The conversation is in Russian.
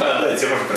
А, да, тебе можно.